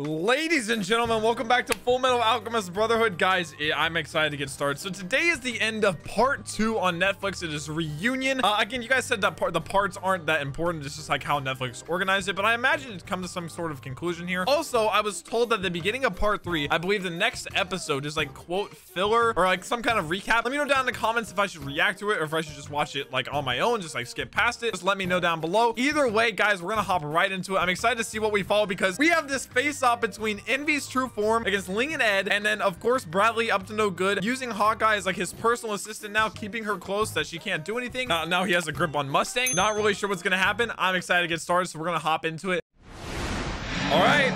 Ladies and gentlemen, welcome back to Full Metal Alchemist Brotherhood. Guys, I'm excited to get started. So today is the end of part two on Netflix. It is Reunion. Uh, again, you guys said that part, the parts aren't that important. It's just like how Netflix organized it. But I imagine it's come to some sort of conclusion here. Also, I was told that the beginning of part three, I believe the next episode is like quote filler or like some kind of recap. Let me know down in the comments if I should react to it or if I should just watch it like on my own, just like skip past it. Just let me know down below. Either way, guys, we're gonna hop right into it. I'm excited to see what we follow because we have this face between Envy's true form against Ling and Ed. And then, of course, Bradley up to no good, using Hawkeye as like his personal assistant now, keeping her close that she can't do anything. Uh, now he has a grip on Mustang. Not really sure what's to happen. I'm excited to get started, so we're to hop into it. All right.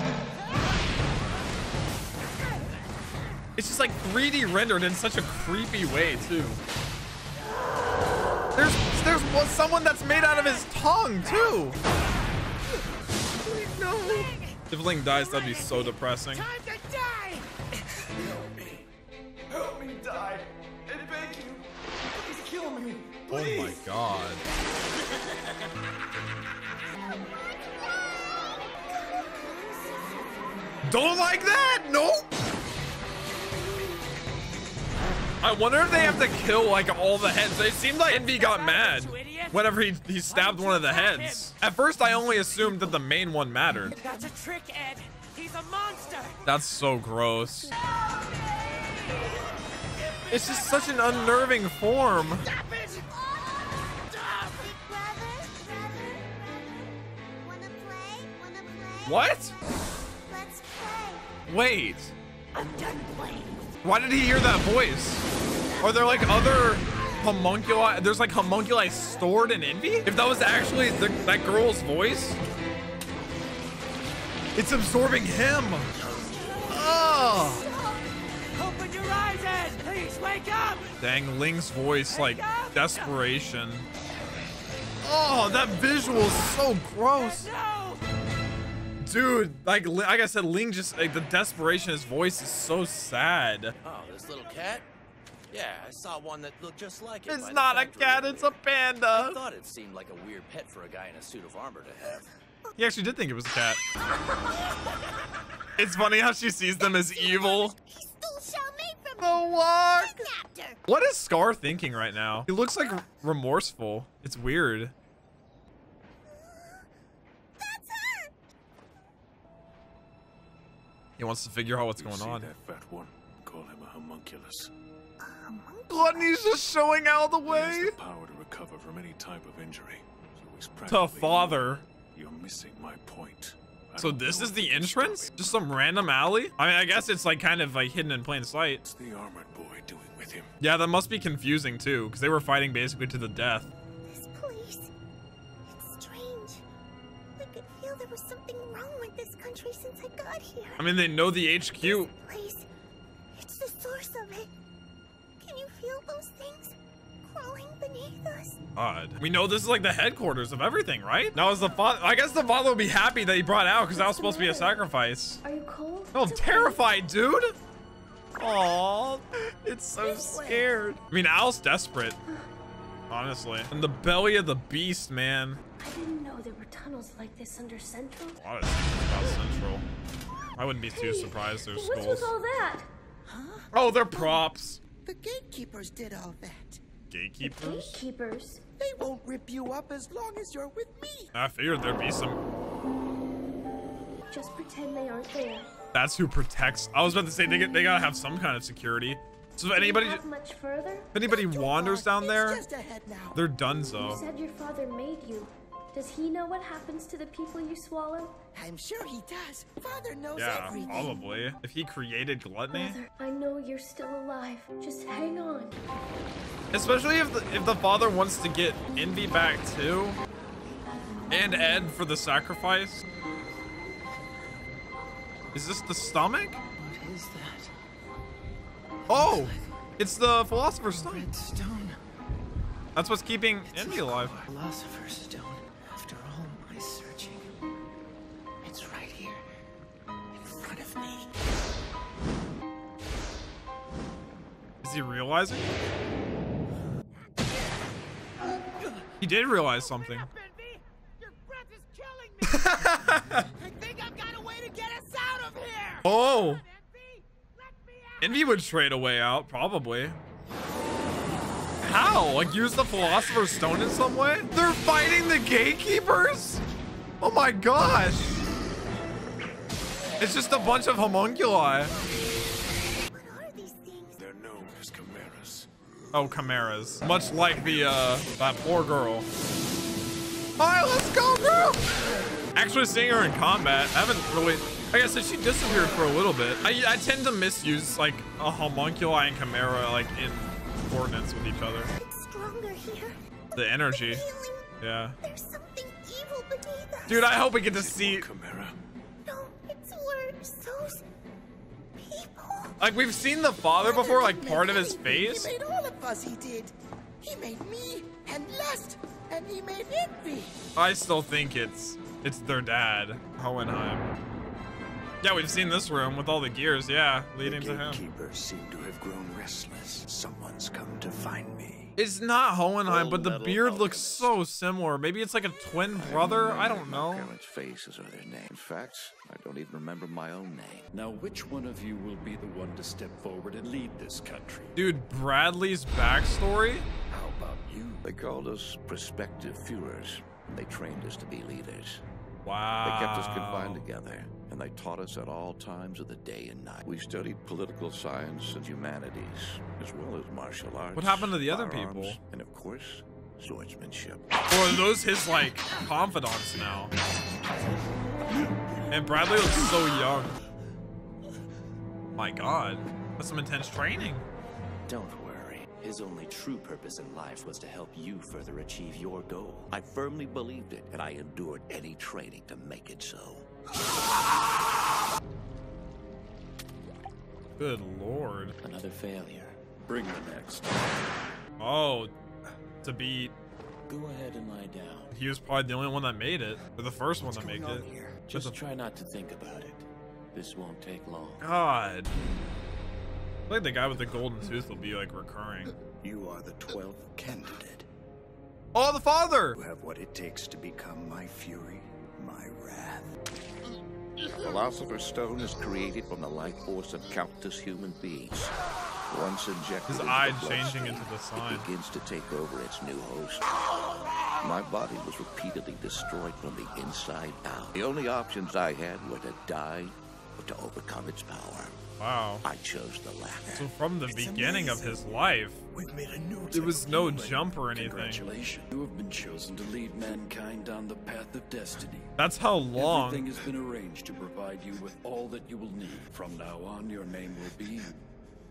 It's just like 3D rendered in such a creepy way, too. There's there's someone that's made out of his tongue, too. No. If Ling dies, that'd be so depressing. Time to die! Help me. Help me die. I beg you. Please kill me. Please. Oh my god. Don't like that! Nope! I wonder if they have to kill like all the heads. It seemed like Envy got mad whenever he, he stabbed one of the heads. At first, I only assumed that the main one mattered. That's a trick, Ed. He's a monster. That's so gross. It's just such an unnerving form. Stop it! Stop! Brother, brother, wanna play? Wanna play? What? Let's play. Wait. I'm done playing. Why did he hear that voice? Are there like other homunculi? There's like homunculi stored in Envy? If that was actually the, that girl's voice? It's absorbing him. Oh. Open your eyes, Ed. Please wake up. Dang, Ling's voice, like desperation. Oh, that visual is so gross. Dude, like, like I said, Ling just, like, the desperation in his voice is so sad. Oh, this little cat? Yeah, I saw one that looked just like it. It's not a cat, window. it's a panda. I thought it seemed like a weird pet for a guy in a suit of armor to have. He actually did think it was a cat. It's funny how she sees them as evil. He stole Xiao from The me. what? What is Scar thinking right now? He looks like remorseful. It's weird. That's her. He wants to figure out what's going See on. that fat one? Call him a homunculus. A monkey. Gluttony's just showing out of the He has way. the power to recover from any type of injury. So he's To father. You're missing my point. I So this is the entrance? Just some random alley? I mean, I guess it's like kind of like hidden in plain sight. What's the armored boy doing with him? Yeah, that must be confusing too, because they were fighting basically to the death. This place. It's strange. I could feel there was something wrong with this country since I got here. I mean, they know the HQ. Beneath us? We know this is like the headquarters of everything, right? Now is the father. I guess the father will be happy that he brought out because that was supposed to be a sacrifice. Are you cold? Oh, I'm It's okay. terrified, dude. Aw, it's so This way. scared. I mean, Al's desperate, honestly. In the belly of the beast, man. I didn't know there were tunnels like this under Central. A lot of about Central. I wouldn't be too surprised there's What's skulls. with all that? Huh? Oh, they're props. The gatekeepers did all that. Gatekeepers? Gatekeepers. They won't rip you up as long as you're with me. I figured there'd be some. Just pretend they aren't there. That's who protects. I was about to say they, get, they gotta have some kind of security. So if anybody, much further? if anybody wanders far. down there, It's just ahead now. they're You donezo. said your father made you. Does he know what happens to the people you swallow? I'm sure he does. Father knows Yeah, everything. probably. If he created gluttony, Brother, I know you're still alive. Just hang on. especially if the, if the father wants to get Envy back too, and Ed for the sacrifice. Is this the stomach? What is that? Oh, it's the philosopher's stone. Red stone. That's what's keeping Envy alive. Philosopher's stone. Is he realizing? He did realize something. Hurry up, Envy. Your breath is killing me. I think I've got a way to get us out of Oh. Envy would trade a way out, probably. How? Like use the Philosopher's Stone in some way? They're fighting the gatekeepers? Oh my gosh. It's just a bunch of homunculi. Oh, chimeras. Much like the, uh, that poor girl. All right, let's go, girl. Actually seeing her in combat, I haven't really, like I said, she disappeared for a little bit. I, I tend to misuse like a homunculi and chimera like in coordinates with each other. It's stronger here. The energy. Feeling Yeah. there's something evil beneath us. Dude, I hope we get to see, Chimera. No, it's worse. Those people. like we've seen the father before, like part of his face. He made all of us, he did. He made me and lust, and he made envy. I still think it's, it's their dad, Hohenheim. Yeah, we've seen this room with all the gears, yeah, leading to him. Gatekeepers seem to have grown restless. Someone's come to find me. It's not Hohenheim, but the beard looks so similar. Maybe it's like a twin brother. I don't know. parents' faces are their name. In fact, I don't even remember my own name. Now, which one of you will be the one to step forward and lead this country? Dude, Bradley's backstory? How about you? They called us prospective Führers. and They trained us to be leaders. Wow. They kept us confined together, and they taught us at all times of the day and night. We studied political science and humanities, as well as martial arts. What happened to the other people? And of course, swordsmanship. Or are those his, like, confidants now? And Bradley looks so young. My god. That's some intense training. Don't. His only true purpose in life was to help you further achieve your goal. I firmly believed it, and I endured any training to make it so. Good lord. Another failure. Bring the next. Oh, to beat. Go ahead and lie down. He was probably the only one that made it. Or the first one that made it. Just Just try not to think about it. This won't take long. God. I feel like the guy with the golden tooth will be like recurring. You are the 12th candidate. Oh, the father! You have what it takes to become my fury, my wrath. The Philosopher's Stone is created from the life force of countless human beings. Once injected His into the eye bloodstream, changing into the sign. It begins to take over its new host. My body was repeatedly destroyed from the inside out. The only options I had were to die or to overcome its power. Wow. I chose the latter. So from the beginning of his life, We've made a new there was no jump or anything. Congratulations. You have been chosen to lead mankind down the path of destiny. That's how long. Everything long. has been arranged to provide you with all that you will need. From now on, your name will be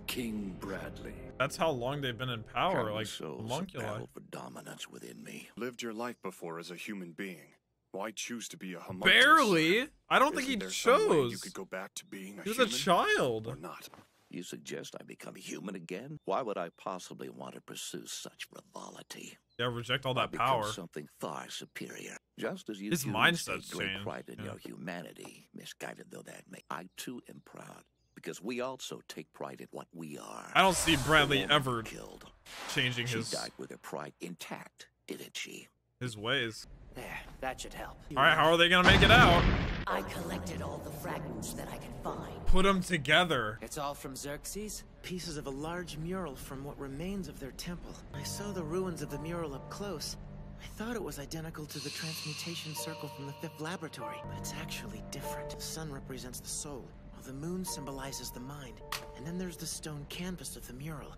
King Bradley. That's how long they've been in power. Countless Like souls have homunculi. battled for dominance within me. Lived your life before as a human being. Why choose to be a homunculus? Barely. I don't think he Isn't there some way You could go back to being a He was a child. or not. You suggest I become human again? Why would I possibly want to pursue such frivolity? Yeah, reject all I that become power. something far superior. Just as you His humans mindset's take great changed, pride in yeah. your humanity, misguided though that may, I too am proud because we also take pride in what we are. I don't see Bradley ever killed. changing She his died with her pride intact, didn't she? his ways. There, that should help. All right, how are they gonna make it out? I collected all the fragments that I could find. Put them together. It's all from Xerxes? Pieces of a large mural from what remains of their temple. I saw the ruins of the mural up close. I thought it was identical to the transmutation circle from the fifth laboratory, but it's actually different. The sun represents the soul, while the moon symbolizes the mind. And then there's the stone canvas of the mural.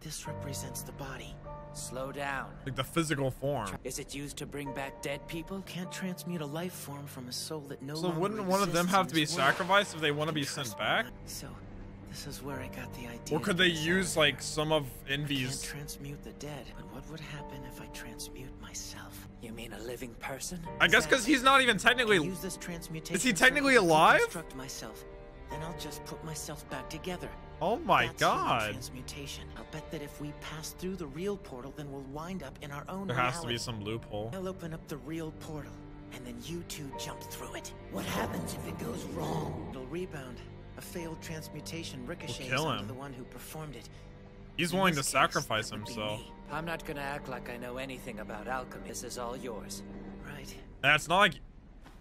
This represents the body. Slow down. Like the physical form. Is it used to bring back dead people? Can't transmute a life form from a soul that no So longer wouldn't one of them have to be world. sacrificed if they want to be sent back? So, this is where I got the idea. Or could they use like some of I can't Envy's? transmute the dead, but what would happen if I transmute myself? You mean a living person? I guess because he's not even technically. use this transmutation. Is he technically circle alive? Construct myself. Then I'll just put myself back together. Oh my That's human god. Transmutation. I'll bet that if we pass through the real portal, then we'll wind up in our own There has to be some loophole. I'll open up the real portal, and then you two jump through it. What happens if it goes wrong? It'll rebound. A failed transmutation ricochets kill onto the one who performed it. He's In willing to case, sacrifice that would be himself. me. I'm not gonna act like I know anything about alchemy. This is all yours. Right. That's not like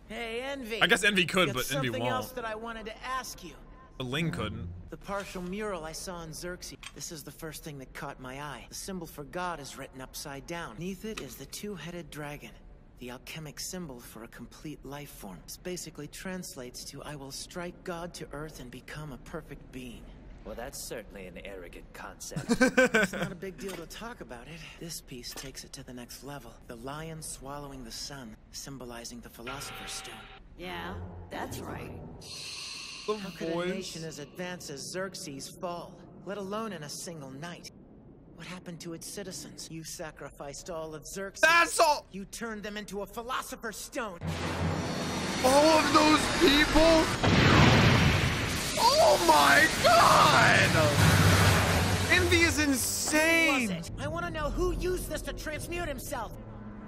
Hey, Envy. I guess Envy could, but Envy won't. something else that I wanted to ask you. But Ling couldn't. The partial mural I saw in Xerxes. This is the first thing that caught my eye. The symbol for God is written upside down. Beneath it is the two-headed dragon. The alchemic symbol for a complete life form. This basically translates to I will strike God to earth and become a perfect being. Well, that's certainly an arrogant concept. it's not a big deal to talk about it. This piece takes it to the next level. The lion swallowing the sun, symbolizing the Philosopher's Stone. Yeah, that's right. The How could a nation as advanced as Xerxes fall, let alone in a single night? What happened to its citizens? You sacrificed all of Xerxes. That's all. You turned them into a Philosopher's Stone. All of those people? Oh my god! Envy is insane! it? I want to know who used this to transmute himself.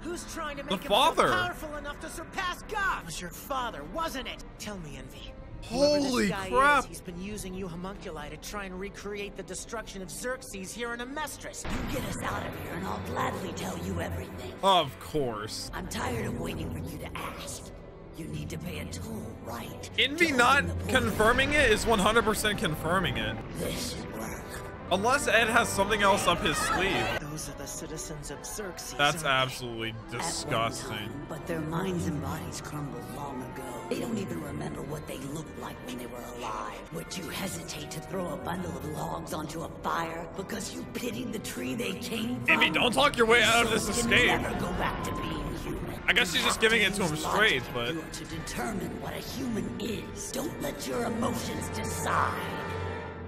Who's trying to make him father. powerful enough to surpass God? It was your father, wasn't it? Tell me, Envy. Whoever this Holy crap. Is, he's been using you homunculi to try and recreate the destruction of Xerxes here in Amestris. You get us out of here and I'll gladly tell you everything. Of course. I'm tired of waiting for you to ask. You need to pay a toll, right? Envy To not open the portal. confirming it is 100% confirming it. This should work. Unless Ed has something else up his sleeve. Those are the citizens of Xerxes. That's absolutely disgusting. time, but their minds and bodies crumbled long ago. They don't even remember what they looked like when they were alive. Would you hesitate to throw a bundle of logs onto a fire because you pitied the tree they came from? Envy, don't talk your way out of this So you can escape. Never go back to being human. I guess she's just giving it to him straight, but- To determine what a human is. Don't let your emotions decide.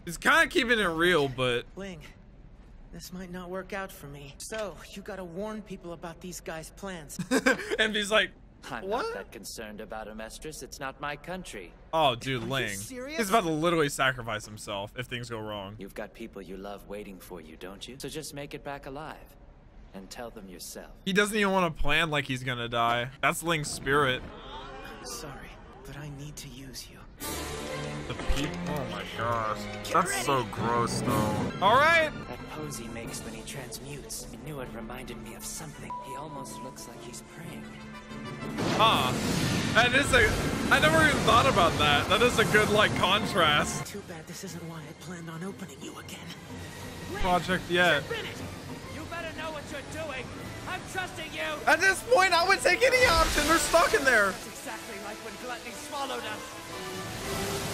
He's kind of keeping it real, but this might not work out for me. So, you gotta warn people about these guys' plans. Envy's like, I'm What? not that concerned about Amestris. It's not my country. oh, dude, Ling. serious? He's about to literally sacrifice himself if things go wrong. You've got people you love waiting for you, don't you? So just make it back alive. And tell them yourself. He doesn't even want to plan like he's gonna die. That's Ling's spirit. I'm Sorry, but I need to use you. The people. Oh my gosh. That's so gross, though. All right. That pose he makes when he transmutes. I knew it reminded me of something. He almost looks like he's praying. Huh. That is a. I never even thought about that. That is a good like contrast. Too bad this isn't why I planned on opening you again. Project yet. You better know what you're doing. I'm trusting you. At this point, I would take any option. They're stuck in there. It's exactly like when Gluttony swallowed us.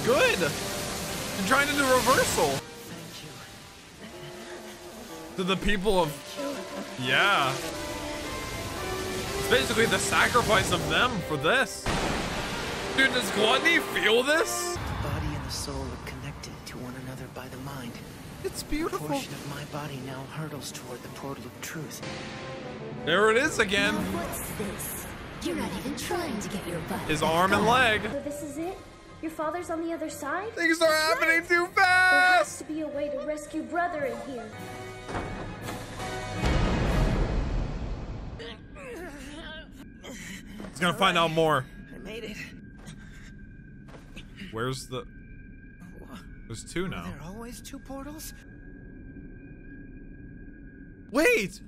Good. You're trying to do reversal. Thank you. To the people of. Yeah. It's basically the sacrifice of them for this. Dude, does Gluttony feel this? The body and the soul are connected to one another by the mind. It's A beautiful. portion of my body now hurtles toward the portal of truth. There it is again. What's this? You're not even trying to get your butt. His arm and leg. So this is it? Your father's on the other side? Things are happening too fast! There has fast. to be a way to rescue brother in here. He's gonna find out more. I made it. Where's the? There's two Are now. there always two portals? Wait.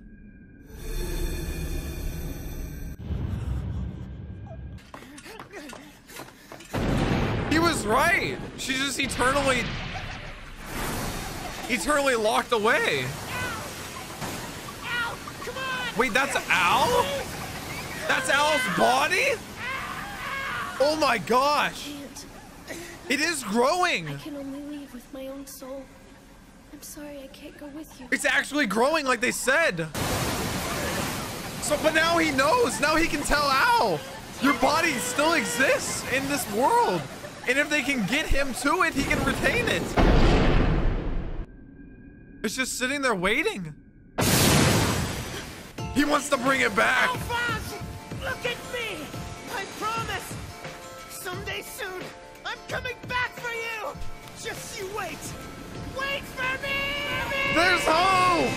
Was right. She's just eternally, eternally locked away. Wait, that's Al? That's Al's body? Oh my gosh. It is growing. I can only leave with my own soul. I'm sorry I can't go with you. It's actually growing like they said. So, but now he knows. Now he can tell Al. Your body still exists in this world. And if they can get him to it, he can retain it. It's just sitting there waiting. He wants to bring it back. Alphonse! Look at me! I promise! Someday soon, I'm coming back for you! Just you wait! Wait for me! There's hope!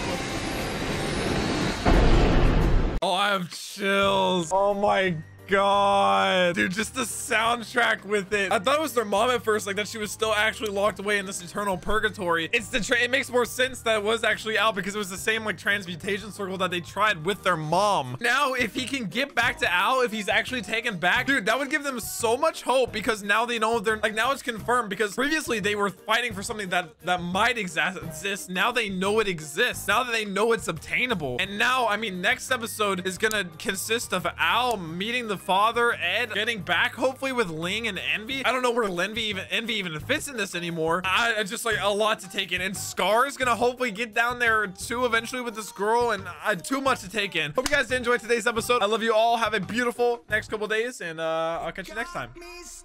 Oh, I have chills. Oh my god. Dude, just the soundtrack with it. I thought it was their mom at first, like that she was still actually locked away in this eternal purgatory. It's the it makes more sense that it was actually Al because it was the same like transmutation circle that they tried with their mom. Now, if he can get back to Al, if he's actually taken back, dude, that would give them so much hope because now they know they're like now it's confirmed because previously they were fighting for something that that might exist. Now they know it exists. Now that they know it's obtainable. And now, I mean, next episode is gonna consist of Al meeting the father, Ed getting back hopefully with Ling and Envy. I don't know where Envy even Envy even fits in this anymore. I, I just like a lot to take in. And Scar is gonna hopefully get down there too eventually with this girl and uh, too much to take in. Hope you guys enjoyed today's episode. I love you all. Have a beautiful next couple days and uh, I'll catch you next time. Peace.